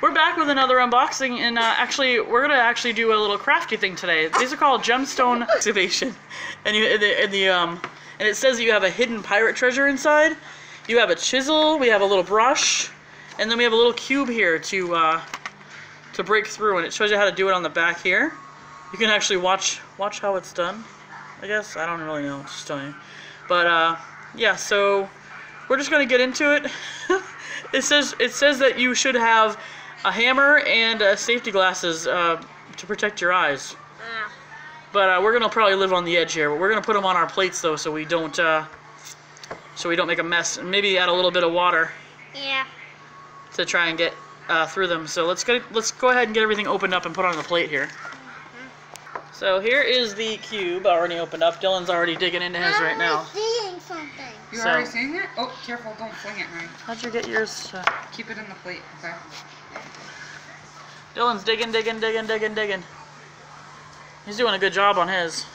We're back with another unboxing, and uh, actually, we're gonna actually do a little crafty thing today. These are called gemstone excavation, and you and the, and the um and it says you have a hidden pirate treasure inside. You have a chisel, we have a little brush, and then we have a little cube here to uh, to break through, and it shows you how to do it on the back here. You can actually watch watch how it's done. I guess I don't really know. Just telling you, but uh, yeah. So we're just gonna get into it. it says it says that you should have a hammer and uh, safety glasses uh, to protect your eyes. Ah, But uh, we're gonna probably live on the edge here. But we're gonna put them on our plates though, so we don't uh, so we don't make a mess. And maybe add a little bit of water yeah. to try and get uh, through them. So let's go. Let's go ahead and get everything opened up and put on the plate here. So here is the cube already opened up. Dylan's already digging into his right now. I'm seeing something. You So- already seeing it? Oh, careful, don't fling it, honey. How'd you get yours? Uh, Keep it in the plate, okay? Dylan's digging, digging, digging, digging, digging. He's doing a good job on his.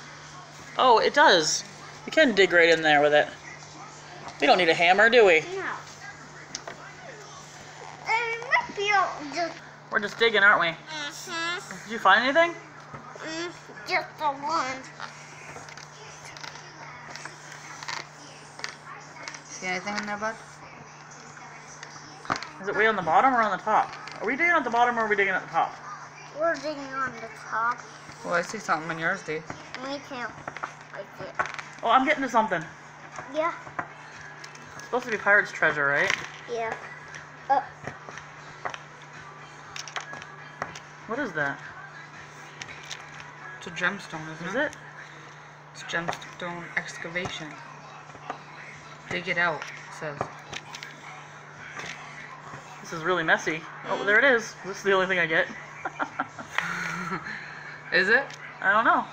Oh, it does. You can dig right in there with it. We don't need a hammer, do we? No. It might be all just. We're just digging, aren't we? Mm-hmm. Did you find anything? Mm, just the one. See anything in there, bud? Is it way on the bottom or on the top? Are we digging at the bottom or are we digging at the top? We're digging on the top. Well, I see something in yours, D. Me too. Like it. Oh, I'm getting to something. Yeah. It's supposed to be pirate's treasure, right? Yeah. Uh, What is that? It's a gemstone, isn't Is it? it? It's gemstone excavation. Dig it out, it says. This is really messy. Oh, there it is. This is the only thing I get. Is it? I don't know.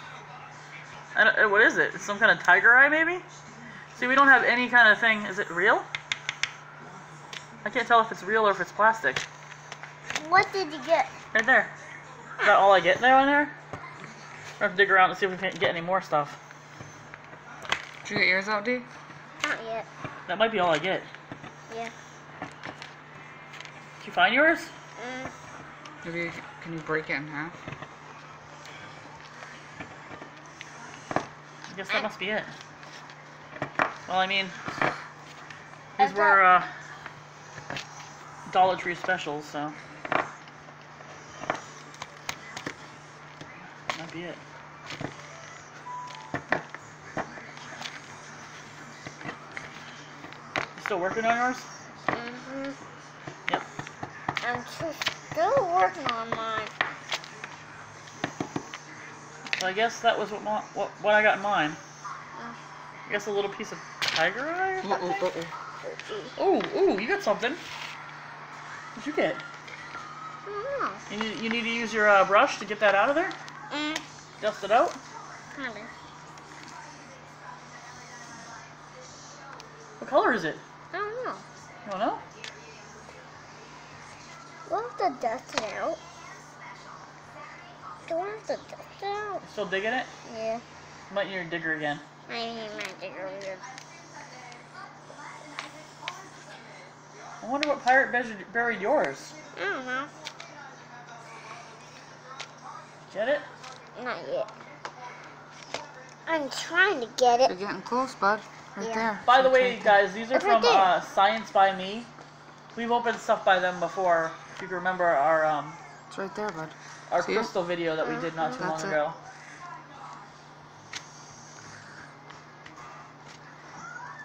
I don't, uh, what is it? It's some kind of tiger eye, maybe? See, we don't have any kind of thing. Is it real? I can't tell if it's real or if it's plastic. what did you get? Right there. Is that all I get there on there? We'll have to dig around and see if we can get any more stuff. Did you get yours out, D? Not yet. That might be all I get. Yeah. Did you find yours? Mm, Maybe, can you break it in half? I guess that must be it. Well, I mean, these were uh, Dollar Tree specials, so. Might be it. You still working on yours? Yep. I'm still working on mine. So I guess that was what my, what, what I got in mine. I guess a little piece of tiger eye or Oh, something? oh, oh, Ooh, ooh, you got something. What'd you get? I don't know. You need, you need to use your uh, brush to get that out of there? Mm, Dust it out? kinda. What color is it? I don't know. You don't know? We'll have to dust it out. Do we have to dust it out? Still digging it? Yeah. Might need your digger again. I need my digger again. I wonder what pirate buried- buried yours. I don't know. Get it? Not yet. I'm trying to get it. You're getting close, bud. Right Yeah. there. By the way, guys, these are It's from there. uh, Science by Me. We've opened stuff by them before. If you can remember our um, It's right there, bud. our See it? crystal video that we did not too long it. ago.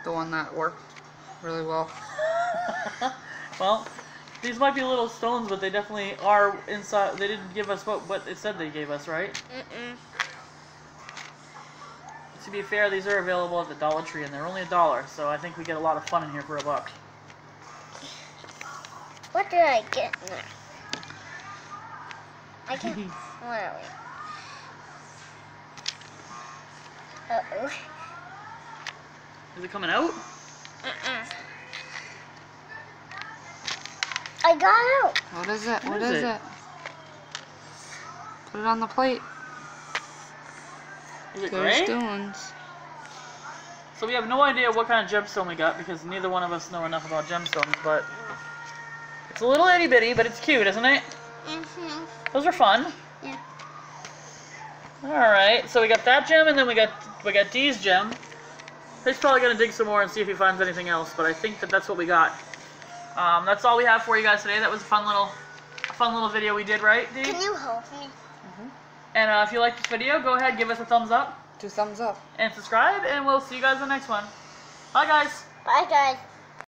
The one that worked really well. well, these might be little stones, but they definitely are inside. They didn't give us what what it said they gave us, right? Mm-mm. To be fair, these are available at the Dollar Tree, and they're only a dollar, so I think we get a lot of fun in here for a buck. What did I get now? I can't. Where are we? Uh oh. Is it coming out? Uh-uh. I got out. What is it? What what is is, it? it? Put it on the plate. Is it There's gray? stones. So we have no idea what kind of gemstone we got because neither one of us know enough about gemstones, but It's a little itty bitty, but it's cute, isn't it? Mhm. Those are fun. Yeah. All right, so we got that gem, and then we got we got Dee's gem. He's probably gonna dig some more and see if he finds anything else, but I think that that's what we got. Um, that's all we have for you guys today. That was a fun little, a fun little video we did, right, Dee? Can you hold me? Mhm. And uh, if you like this video, go ahead, give us a thumbs up Two thumbs up. and subscribe, and we'll see you guys in the next one. Bye, guys. Bye, guys.